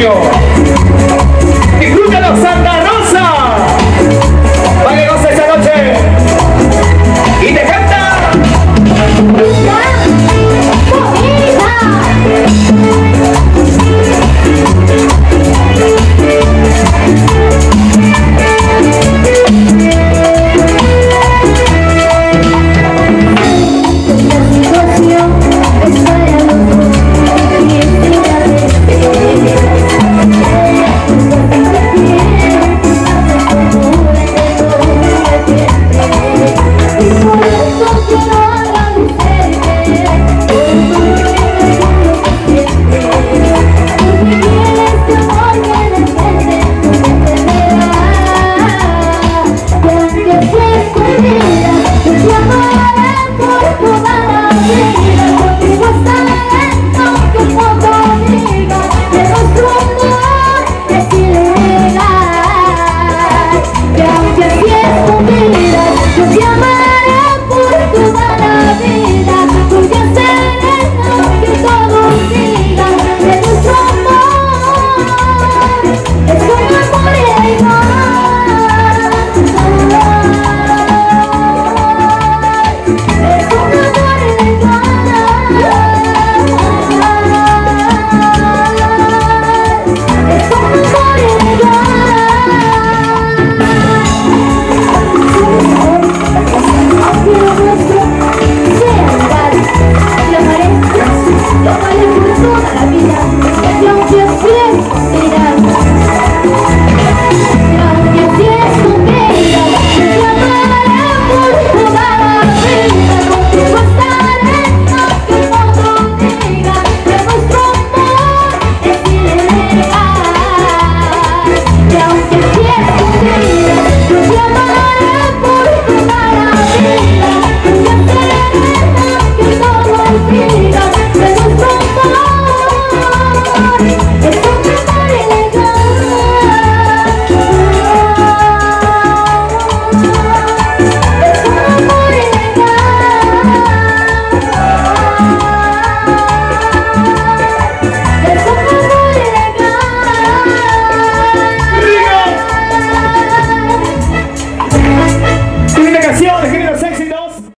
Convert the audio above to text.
哟